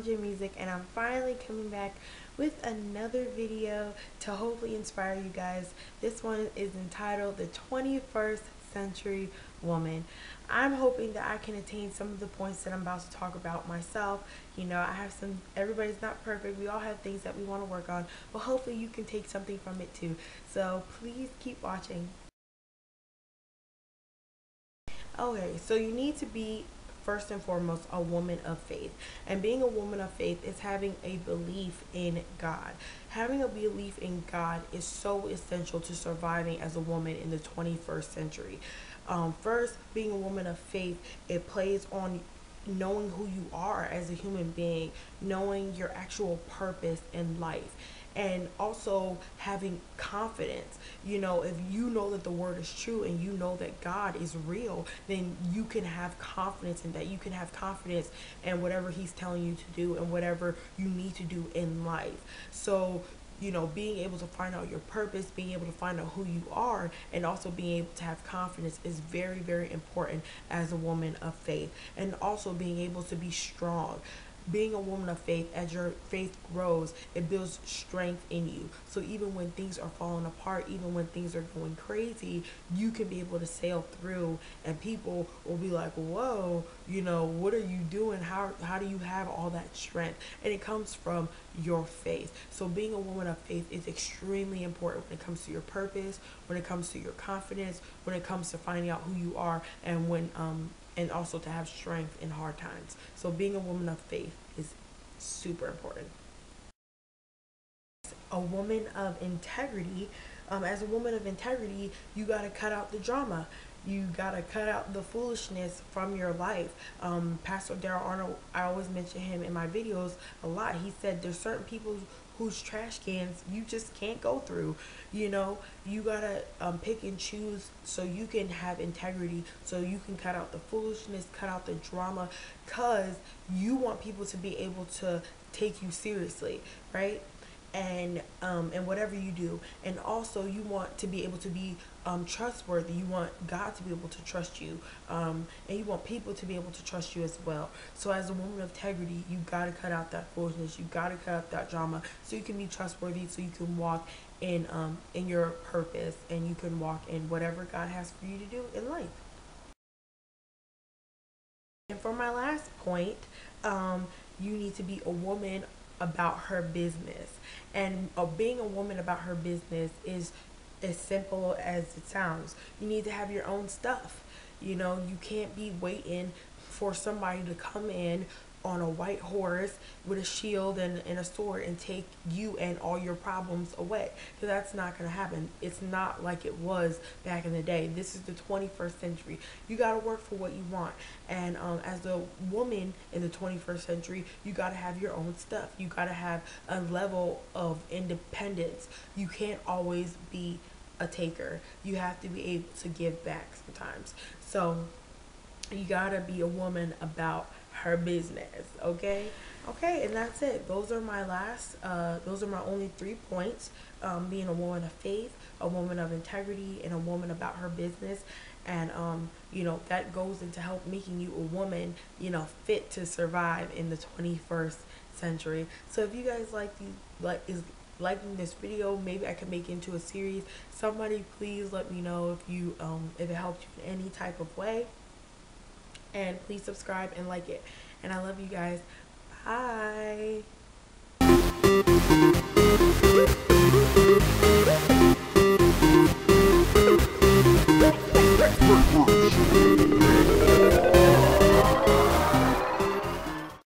Music and I'm finally coming back with another video to hopefully inspire you guys. This one is entitled The 21st Century Woman. I'm hoping that I can attain some of the points that I'm about to talk about myself. You know, I have some, everybody's not perfect. We all have things that we want to work on, but hopefully you can take something from it too. So please keep watching. Okay, so you need to be first and foremost a woman of faith. And being a woman of faith is having a belief in God. Having a belief in God is so essential to surviving as a woman in the 21st century. Um, first, being a woman of faith, it plays on knowing who you are as a human being, knowing your actual purpose in life and also having confidence. You know, if you know that the word is true and you know that God is real, then you can have confidence in that. You can have confidence in whatever He's telling you to do and whatever you need to do in life. So, you know, being able to find out your purpose, being able to find out who you are, and also being able to have confidence is very, very important as a woman of faith. And also being able to be strong being a woman of faith, as your faith grows, it builds strength in you. So even when things are falling apart, even when things are going crazy, you can be able to sail through, and people will be like, "Whoa, you know, what are you doing? How how do you have all that strength?" And it comes from your faith. So being a woman of faith is extremely important when it comes to your purpose, when it comes to your confidence, when it comes to finding out who you are, and when um and also to have strength in hard times. So being a woman of faith is super important. A woman of integrity, um, as a woman of integrity, you got to cut out the drama. You got to cut out the foolishness from your life. Um, Pastor Daryl Arnold, I always mention him in my videos a lot. He said there's certain people whose trash cans you just can't go through. You know, you gotta um, pick and choose so you can have integrity, so you can cut out the foolishness, cut out the drama, cause you want people to be able to take you seriously, right? And um, and whatever you do. And also you want to be able to be um, trustworthy. You want god to be able to trust you um, and you want people to be able to trust you as well. So as a woman of integrity you got to cut out that foolishness. You got to cut out that drama so you can be trustworthy so you can walk in um, in your purpose and you can walk in whatever god has for you to do in life. And for my last point um, you need to be a woman about her business. And uh, being a woman about her business is as simple as it sounds. You need to have your own stuff. You know, you can't be waiting for somebody to come in on a white horse with a shield and, and a sword and take you and all your problems away. Because that's not going to happen. It's not like it was back in the day. This is the 21st century. You got to work for what you want. And um, as a woman in the 21st century you got to have your own stuff. You got to have a level of independence. You can't always be a taker. You have to be able to give back sometimes. So you got to be a woman about her business okay? Okay and that's it. Those are my last uh, those are my only three points um, being a woman of faith a woman of integrity and a woman about her business. And um, you know that goes into help making you a woman you know fit to survive in the 21st century. So if you guys like you like is liking this video maybe i could make into a series. Somebody please let me know if you um if it helped you in any type of way and please subscribe and like it. And I love you guys. Bye.